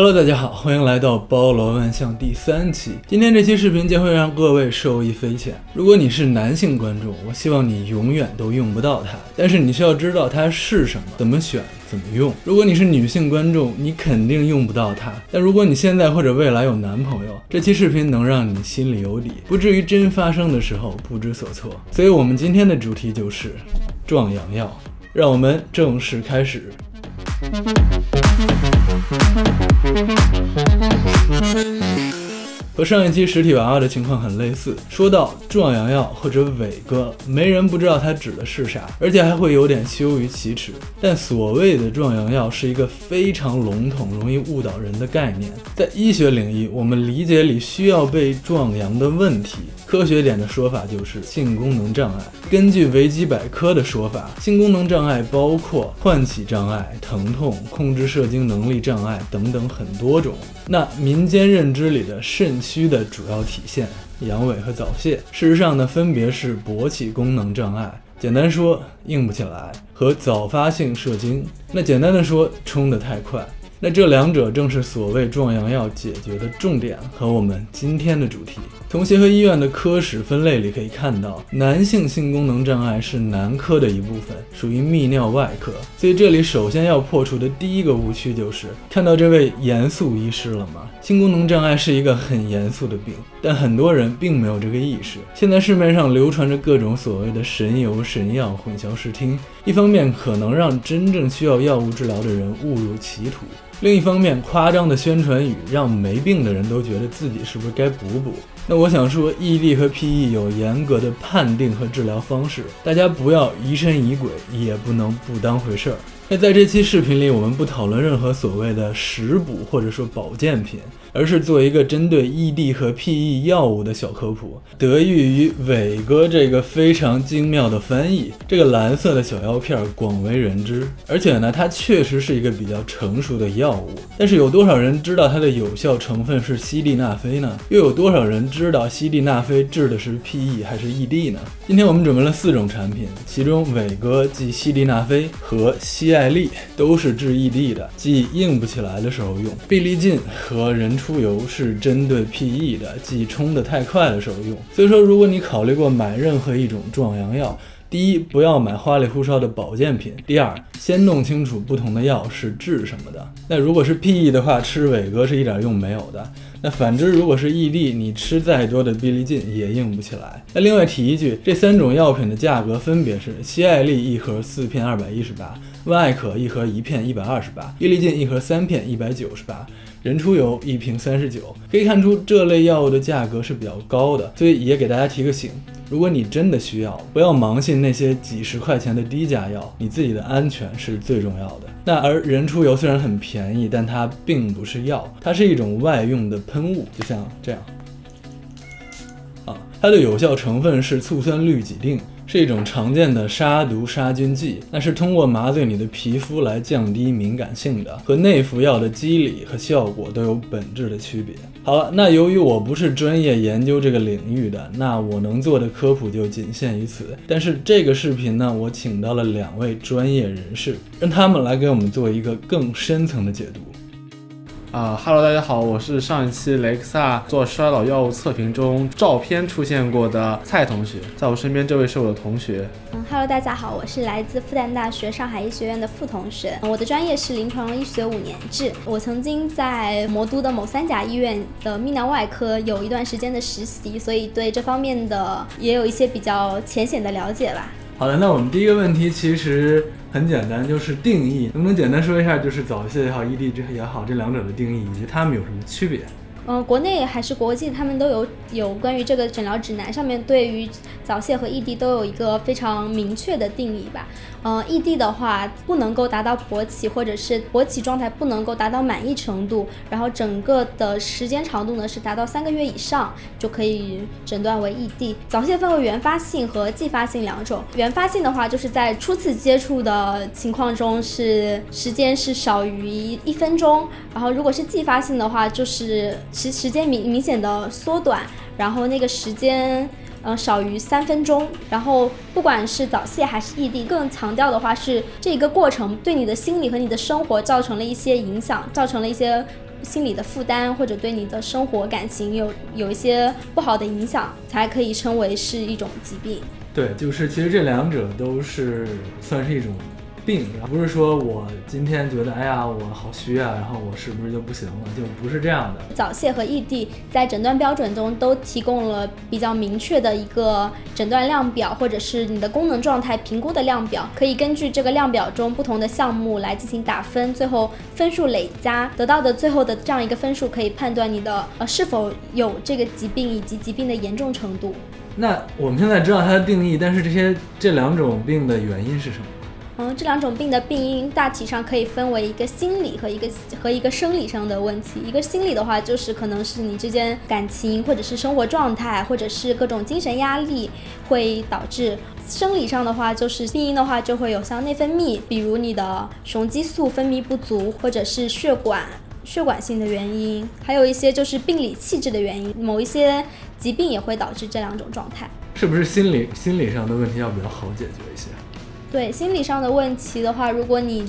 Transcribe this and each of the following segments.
Hello，大家好，欢迎来到包罗万象第三期。今天这期视频将会让各位受益匪浅。如果你是男性观众，我希望你永远都用不到它，但是你需要知道它是什么，怎么选，怎么用。如果你是女性观众，你肯定用不到它。但如果你现在或者未来有男朋友，这期视频能让你心里有底，不至于真发生的时候不知所措。所以，我们今天的主题就是壮阳药。让我们正式开始。Thank you. 和上一期实体娃娃的情况很类似。说到壮阳药或者伟哥，没人不知道它指的是啥，而且还会有点羞于启齿。但所谓的壮阳药是一个非常笼统、容易误导人的概念。在医学领域，我们理解里需要被壮阳的问题。科学点的说法就是性功能障碍。根据维基百科的说法，性功能障碍包括唤起障碍、疼痛、控制射精能力障碍等等很多种。那民间认知里的肾虚的主要体现，阳痿和早泄，事实上呢，分别是勃起功能障碍，简单说硬不起来，和早发性射精。那简单的说，冲得太快。那这两者正是所谓壮阳药解决的重点和我们今天的主题。从协和医院的科室分类里可以看到，男性性功能障碍是男科的一部分，属于泌尿外科。所以这里首先要破除的第一个误区就是看到这位严肃医师了吗？性功能障碍是一个很严肃的病，但很多人并没有这个意识。现在市面上流传着各种所谓的神油神药，混淆视听。一方面可能让真正需要药物治疗的人误入歧途。另一方面，夸张的宣传语让没病的人都觉得自己是不是该补补？那我想说，ED 和 PE 有严格的判定和治疗方式，大家不要疑神疑鬼，也不能不当回事儿。那在这期视频里，我们不讨论任何所谓的食补或者说保健品。而是做一个针对 ED 和 PE 药物的小科普，得益于伟哥这个非常精妙的翻译，这个蓝色的小药片广为人知，而且呢，它确实是一个比较成熟的药物。但是有多少人知道它的有效成分是西地那非呢？又有多少人知道西地那非治的是 PE 还是 ED 呢？今天我们准备了四种产品，其中伟哥即西地那非和西艾利都是治 ED 的，即硬不起来的时候用；必利劲和人。出游是针对 PE 的，即冲得太快的时候用。所以说，如果你考虑过买任何一种壮阳药，第一，不要买花里胡哨的保健品；第二，先弄清楚不同的药是治什么的。那如果是 PE 的话，吃伟哥是一点用没有的。那反之，如果是 ED，你吃再多的必利劲也硬不起来。那另外提一句，这三种药品的价格分别是：西艾利一盒四片二百一十八，万艾可一盒一片一百二十八，必利劲一盒三片一百九十八。人出油一瓶三十九，可以看出这类药物的价格是比较高的，所以也给大家提个醒：如果你真的需要，不要盲信那些几十块钱的低价药，你自己的安全是最重要的。那而人出油虽然很便宜，但它并不是药，它是一种外用的喷雾，就像这样。啊，它的有效成分是醋酸氯己定。是一种常见的杀毒杀菌剂，那是通过麻醉你的皮肤来降低敏感性的，和内服药的机理和效果都有本质的区别。好了，那由于我不是专业研究这个领域的，那我能做的科普就仅限于此。但是这个视频呢，我请到了两位专业人士，让他们来给我们做一个更深层的解读。啊哈喽，大家好，我是上一期雷克萨做衰老药物测评中照片出现过的蔡同学，在我身边这位是我的同学。嗯哈喽，大家好，我是来自复旦大学上海医学院的傅同学，我的专业是临床医学五年制，我曾经在魔都的某三甲医院的泌尿外科有一段时间的实习，所以对这方面的也有一些比较浅显的了解吧。好的，那我们第一个问题其实很简单，就是定义，能不能简单说一下，就是早泄也好异地这也好，这两者的定义以及它们有什么区别？嗯，国内还是国际，他们都有有关于这个诊疗指南，上面对于早泄和异地都有一个非常明确的定义吧。嗯，ED 的话不能够达到勃起，或者是勃起状态不能够达到满意程度，然后整个的时间长度呢是达到三个月以上，就可以诊断为 ED。早泄分为原发性和继发性两种。原发性的话，就是在初次接触的情况中是时间是少于一分钟，然后如果是继发性的话，就是时时间明明显的缩短，然后那个时间。嗯，少于三分钟。然后，不管是早泄还是异地，更强调的话是这一个过程对你的心理和你的生活造成了一些影响，造成了一些心理的负担，或者对你的生活感情有有一些不好的影响，才可以称为是一种疾病。对，就是其实这两者都是算是一种。病，不是说我今天觉得哎呀我好虚啊，然后我是不是就不行了？就不是这样的。早泄和异地在诊断标准中都提供了比较明确的一个诊断量表，或者是你的功能状态评估的量表，可以根据这个量表中不同的项目来进行打分，最后分数累加得到的最后的这样一个分数，可以判断你的呃是否有这个疾病以及疾病的严重程度。那我们现在知道它的定义，但是这些这两种病的原因是什么？嗯，这两种病的病因大体上可以分为一个心理和一个和一个生理上的问题。一个心理的话，就是可能是你之间感情，或者是生活状态，或者是各种精神压力会导致；生理上的话，就是病因的话就会有像内分泌，比如你的雄激素分泌不足，或者是血管血管性的原因，还有一些就是病理气质的原因。某一些疾病也会导致这两种状态。是不是心理心理上的问题要比较好解决一些？对心理上的问题的话，如果你，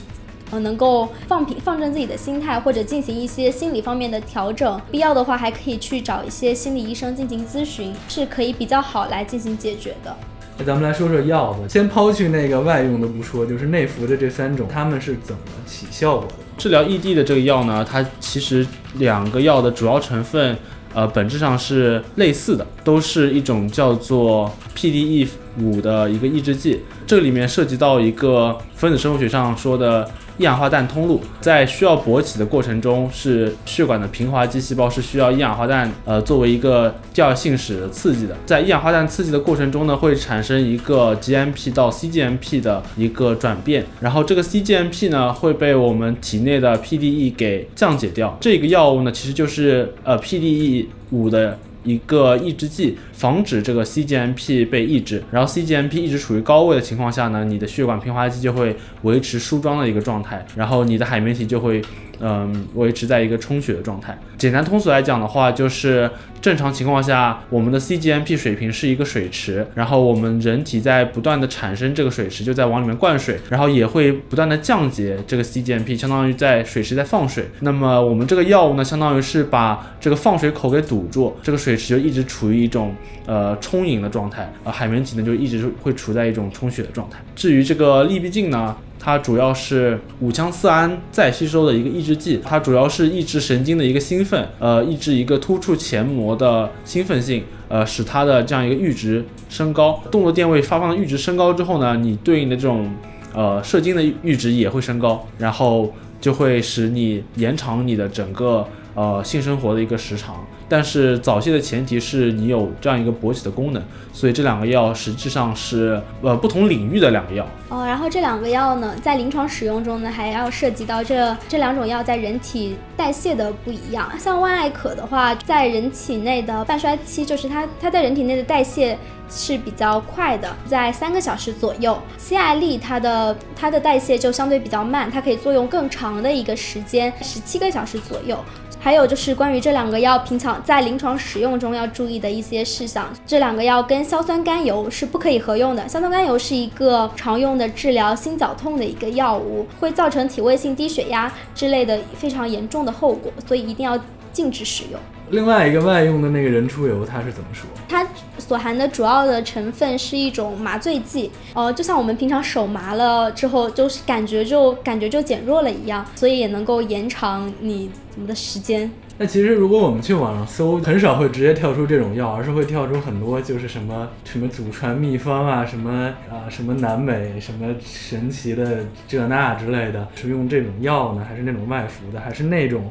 呃，能够放平放正自己的心态，或者进行一些心理方面的调整，必要的话还可以去找一些心理医生进行咨询，是可以比较好来进行解决的。那咱们来说说药吧，先抛去那个外用的不说，就是内服的这三种，它们是怎么起效果的？治疗异地的这个药呢，它其实两个药的主要成分。呃，本质上是类似的，都是一种叫做 PDE 五的一个抑制剂。这里面涉及到一个分子生物学上说的。一氧化氮通路在需要勃起的过程中，是血管的平滑肌细胞是需要一氧化氮呃作为一个第二性使刺激的。在一氧化氮刺激的过程中呢，会产生一个 GMP 到 cGMP 的一个转变，然后这个 cGMP 呢会被我们体内的 PDE 给降解掉。这个药物呢其实就是呃 PDE 五的。一个抑制剂，防止这个 cGMP 被抑制，然后 cGMP 一直处于高位的情况下呢，你的血管平滑肌就会维持舒张的一个状态，然后你的海绵体就会。嗯，维持在一个充血的状态。简单通俗来讲的话，就是正常情况下，我们的 cGMP 水平是一个水池，然后我们人体在不断的产生这个水池，就在往里面灌水，然后也会不断的降解这个 cGMP，相当于在水池在放水。那么我们这个药物呢，相当于是把这个放水口给堵住，这个水池就一直处于一种呃充盈的状态，呃海绵体呢就一直会处在一种充血的状态。至于这个利必净呢？它主要是五羟色胺再吸收的一个抑制剂，它主要是抑制神经的一个兴奋，呃，抑制一个突触前膜的兴奋性，呃，使它的这样一个阈值升高。动作电位发放的阈值升高之后呢，你对应的这种呃射精的阈值也会升高，然后就会使你延长你的整个呃性生活的一个时长。但是早泄的前提是你有这样一个勃起的功能，所以这两个药实际上是呃不同领域的两个药。哦，然后这两个药呢，在临床使用中呢，还要涉及到这这两种药在人体代谢的不一样。像万艾可的话，在人体内的半衰期，就是它它在人体内的代谢是比较快的，在三个小时左右。西艾利它的它的代谢就相对比较慢，它可以作用更长的一个时间，十七个小时左右。还有就是关于这两个药平常在临床使用中要注意的一些事项，这两个药跟硝酸甘油是不可以合用的。硝酸甘油是一个常用的治疗心绞痛的一个药物，会造成体位性低血压之类的非常严重的后果，所以一定要禁止使用。另外一个外用的那个人出油，它是怎么说？它所含的主要的成分是一种麻醉剂，呃，就像我们平常手麻了之后，就是感觉就感觉就减弱了一样，所以也能够延长你怎么的时间。那其实如果我们去网上搜，很少会直接跳出这种药，而是会跳出很多就是什么什么祖传秘方啊，什么啊什么南美什么神奇的这那之类的，是用这种药呢，还是那种外服的，还是那种？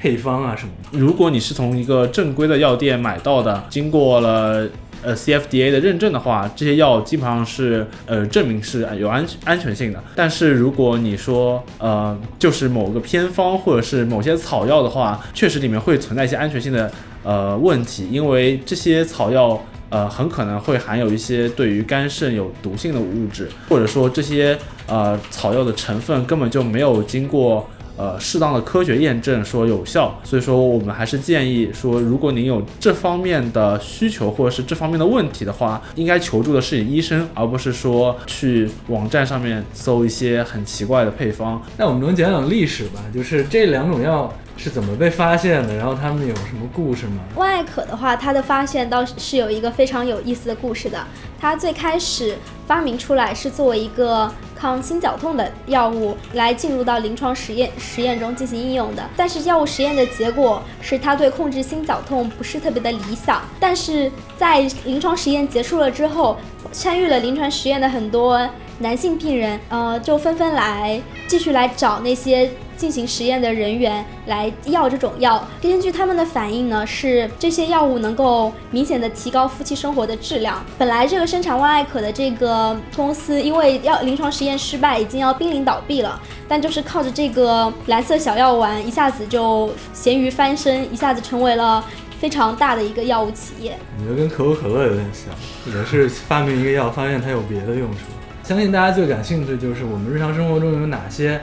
配方啊什么的，如果你是从一个正规的药店买到的，经过了呃 CFDA 的认证的话，这些药基本上是呃证明是有安安全性的。但是如果你说呃就是某个偏方或者是某些草药的话，确实里面会存在一些安全性的呃问题，因为这些草药呃很可能会含有一些对于肝肾有毒性的物质，或者说这些呃草药的成分根本就没有经过。呃，适当的科学验证说有效，所以说我们还是建议说，如果您有这方面的需求或者是这方面的问题的话，应该求助的是医生，而不是说去网站上面搜一些很奇怪的配方。那我们能讲讲历史吧？就是这两种药是怎么被发现的？然后他们有什么故事吗？万艾可的话，它的发现倒是有一个非常有意思的故事的。它最开始发明出来是作为一个抗心绞痛的药物来进入到临床实验实验中进行应用的。但是药物实验的结果是它对控制心绞痛不是特别的理想。但是在临床实验结束了之后，参与了临床实验的很多男性病人，呃，就纷纷来继续来找那些。进行实验的人员来要这种药，根据他们的反应呢，是这些药物能够明显的提高夫妻生活的质量。本来这个生产万艾可的这个公司，因为要临床实验失败，已经要濒临倒闭了，但就是靠着这个蓝色小药丸，一下子就咸鱼翻身，一下子成为了非常大的一个药物企业。我觉得跟可口可乐有点像，也是发明一个药，发现它有别的用处。相信大家最感兴趣就是我们日常生活中有哪些。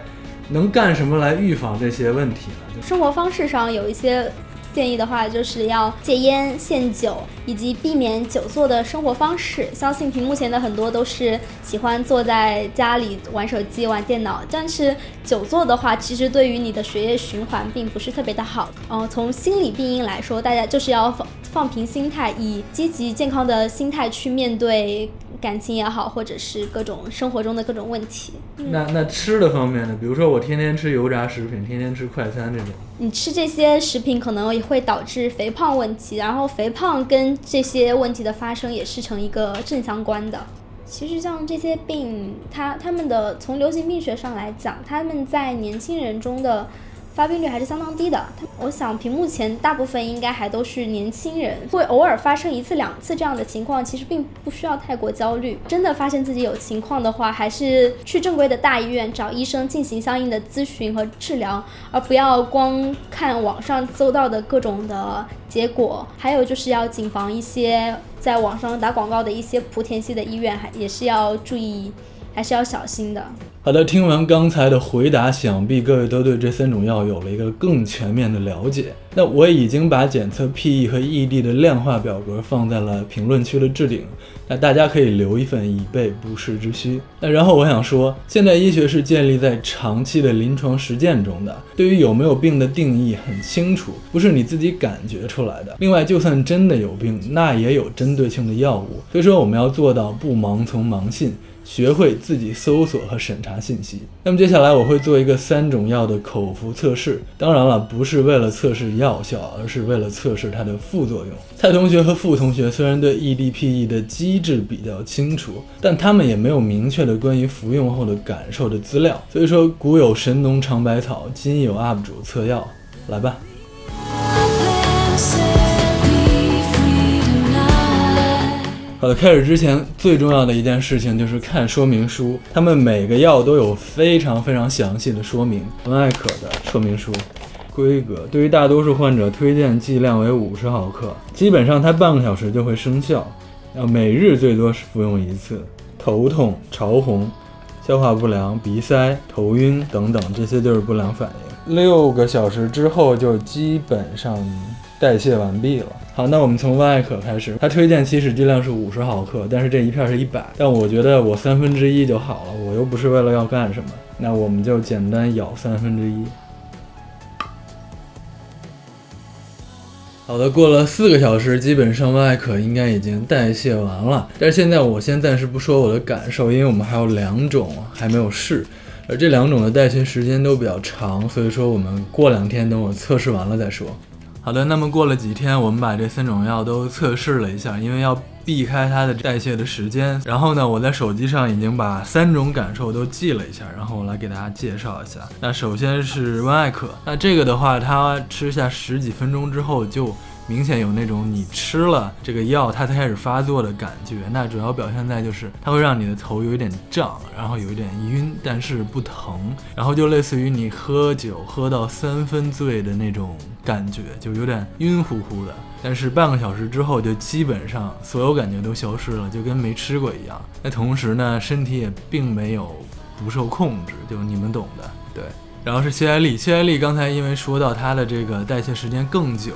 能干什么来预防这些问题呢？生活方式上有一些建议的话，就是要戒烟、限酒，以及避免久坐的生活方式。相信屏幕前的很多都是喜欢坐在家里玩手机、玩电脑，但是久坐的话，其实对于你的血液循环并不是特别的好。嗯，从心理病因来说，大家就是要放放平心态，以积极健康的心态去面对。感情也好，或者是各种生活中的各种问题。那那吃的方面呢？比如说我天天吃油炸食品，天天吃快餐这种。你吃这些食品可能也会导致肥胖问题，然后肥胖跟这些问题的发生也是成一个正相关的。其实像这些病，它他们的从流行病学上来讲，他们在年轻人中的。发病率还是相当低的，我想屏幕前大部分应该还都是年轻人，会偶尔发生一次两次这样的情况，其实并不需要太过焦虑。真的发现自己有情况的话，还是去正规的大医院找医生进行相应的咨询和治疗，而不要光看网上搜到的各种的结果。还有就是要谨防一些在网上打广告的一些莆田系的医院，还也是要注意，还是要小心的。好的，听完刚才的回答，想必各位都对这三种药有了一个更全面的了解。那我已经把检测 PE 和 ED 的量化表格放在了评论区的置顶，那大家可以留一份以备不时之需。那然后我想说，现代医学是建立在长期的临床实践中的，对于有没有病的定义很清楚，不是你自己感觉出来的。另外，就算真的有病，那也有针对性的药物。所以说，我们要做到不盲从盲信。学会自己搜索和审查信息。那么接下来我会做一个三种药的口服测试，当然了，不是为了测试药效，而是为了测试它的副作用。蔡同学和傅同学虽然对 EDPE 的机制比较清楚，但他们也没有明确的关于服用后的感受的资料。所以说，古有神农尝百草，今有 UP 主测药，来吧。好的，开始之前最重要的一件事情就是看说明书，他们每个药都有非常非常详细的说明。文艾可的说明书，规格对于大多数患者推荐剂量为五十毫克，基本上它半个小时就会生效，要每日最多是服用一次。头痛、潮红、消化不良、鼻塞、头晕等等，这些就是不良反应。六个小时之后就基本上代谢完毕了。好，那我们从万艾可开始，它推荐起始剂量是五十毫克，但是这一片是一百，但我觉得我三分之一就好了，我又不是为了要干什么，那我们就简单舀三分之一。好的，过了四个小时，基本上万艾可应该已经代谢完了，但是现在我先暂时不说我的感受，因为我们还有两种还没有试，而这两种的代谢时间都比较长，所以说我们过两天等我测试完了再说。好的，那么过了几天，我们把这三种药都测试了一下，因为要避开它的代谢的时间。然后呢，我在手机上已经把三种感受都记了一下，然后我来给大家介绍一下。那首先是温艾可，那这个的话，它吃下十几分钟之后就。明显有那种你吃了这个药，它才开始发作的感觉。那主要表现在就是它会让你的头有一点胀，然后有一点晕，但是不疼。然后就类似于你喝酒喝到三分醉的那种感觉，就有点晕乎乎的。但是半个小时之后，就基本上所有感觉都消失了，就跟没吃过一样。那同时呢，身体也并没有不受控制，就你们懂的。对，然后是谢艾利，谢艾利刚才因为说到它的这个代谢时间更久。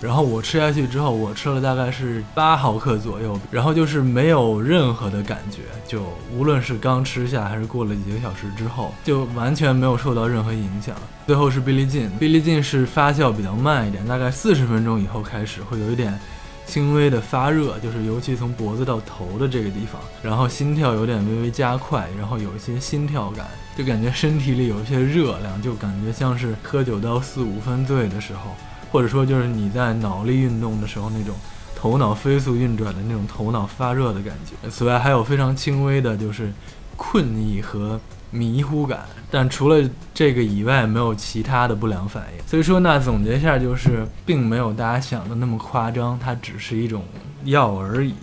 然后我吃下去之后，我吃了大概是八毫克左右，然后就是没有任何的感觉，就无论是刚吃下还是过了几个小时之后，就完全没有受到任何影响。最后是必利劲，必利劲是发酵比较慢一点，大概四十分钟以后开始会有一点。轻微的发热，就是尤其从脖子到头的这个地方，然后心跳有点微微加快，然后有一些心跳感，就感觉身体里有一些热量，就感觉像是喝酒到四五分醉的时候，或者说就是你在脑力运动的时候那种头脑飞速运转的那种头脑发热的感觉。此外还有非常轻微的就是困意和。迷糊感，但除了这个以外，没有其他的不良反应。所以说呢，总结一下就是，并没有大家想的那么夸张，它只是一种药而已。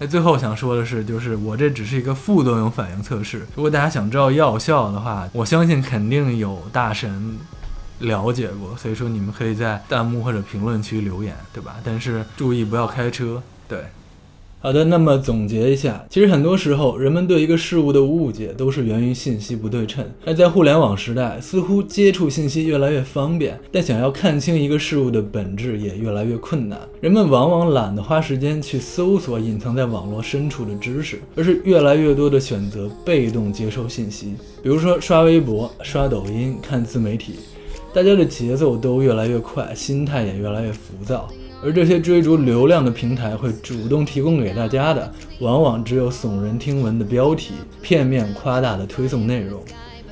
那最后想说的是，就是我这只是一个副作用反应测试。如果大家想知道药效的话，我相信肯定有大神了解过。所以说，你们可以在弹幕或者评论区留言，对吧？但是注意不要开车，对。好的，那么总结一下，其实很多时候人们对一个事物的误解都是源于信息不对称。而在互联网时代，似乎接触信息越来越方便，但想要看清一个事物的本质也越来越困难。人们往往懒得花时间去搜索隐藏在网络深处的知识，而是越来越多的选择被动接收信息。比如说刷微博、刷抖音、看自媒体，大家的节奏都越来越快，心态也越来越浮躁。而这些追逐流量的平台会主动提供给大家的，往往只有耸人听闻的标题、片面夸大的推送内容。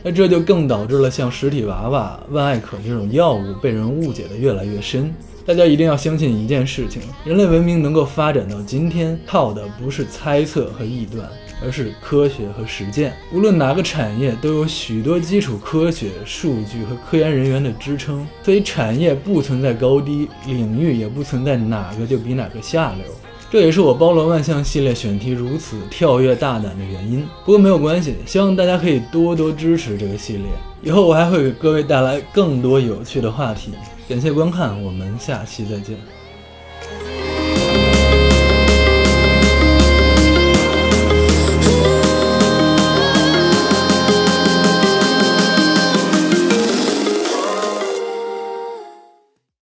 那这就更导致了像实体娃娃、万艾可这种药物被人误解的越来越深。大家一定要相信一件事情：人类文明能够发展到今天，靠的不是猜测和臆断。而是科学和实践。无论哪个产业，都有许多基础科学、数据和科研人员的支撑，所以产业不存在高低，领域也不存在哪个就比哪个下流。这也是我包罗万象系列选题如此跳跃大胆的原因。不过没有关系，希望大家可以多多支持这个系列。以后我还会给各位带来更多有趣的话题。感谢观看，我们下期再见。